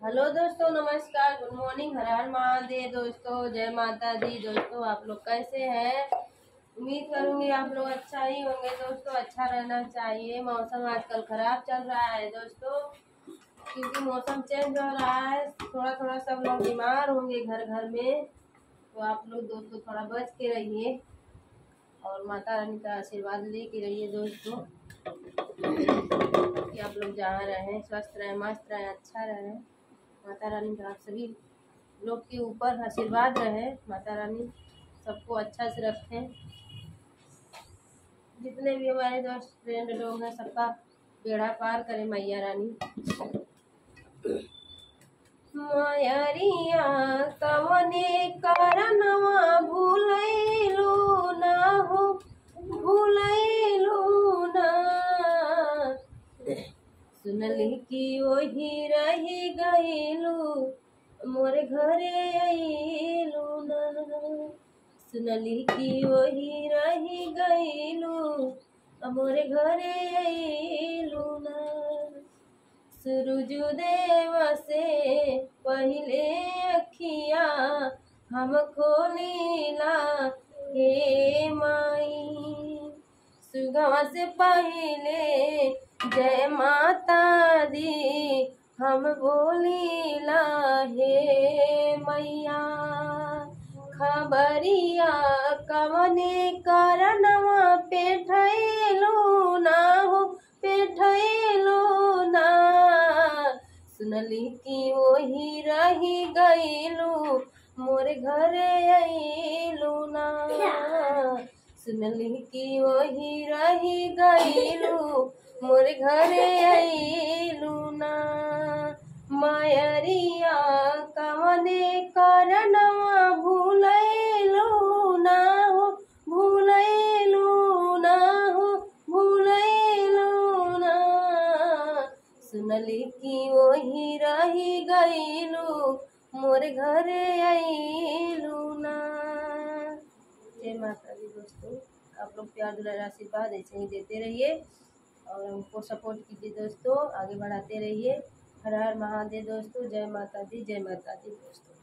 Hello दोस्तों, नमस्कार। Good morning Har Har Mahadev. दोस्तों, जय माता दी दोस्तों, आप लोग कैसे हैं? उम्मीद करूँगी आप लोग अच्छा ही होंगे। दोस्तों अच्छा रहना चाहिए। मौसम आजकल खराब चल रहा है दोस्तों, क्योंकि मौसम चेंज हो रहा है। थोड़ा थोड़ा सब लोग बीमार होंगे घर घर में। तो आप लोग दोस्तों, थोड़ा बच के रहिए और माता रानी का आशीर्वाद लेके रहिए दोस्तों, कि आप लोग जहाँ रहें, स्वस्थ रहें, मस्त रहें अच्छा रहें। माता रानी का आप सभी लोग के ऊपर आशीर्वाद रहे। माता रानी सबको अच्छा से रखें। जितने भी हमारे दोस्त, फ्रेंड लोग हैं, सबका बेड़ा पार करें मैया रानी। मायरिया कवने करनवा सुनली कि वही रही गईलू, मोर घरे अइलू ना सुनली कि वही रही गईलू, मोर घरे अइलू ना सूरज देव से पहले अखिया, हम खोलीला हे माई। सुगवा से पहले जय माता दी हम बोलीला हे मैया। खबरिया कवने करनवा पे ठैलू ना हो पे ठैलू ना। सुनली कि वही रही गईलू मोर घरे अइलू ना। सुनली कि वही रही गईलू मोर घरे अइलू ना मायरिया कवने करनवा भूलैलू ना हो भूलैलू ना हो भूलैलू ना सुनली कि वही रही गईलू मोर घरे अइलू ना जय माता दी दोस्तों, आप लोग प्यार दुलार आशीर्वाद ऐसे ही देते रहिए। और हमको सपोर्ट कीजिए दोस्तों, आगे बढ़ाते रहिए। हर हर महादेव दोस्तों, जय माता दी, जय माता दी दोस्तों।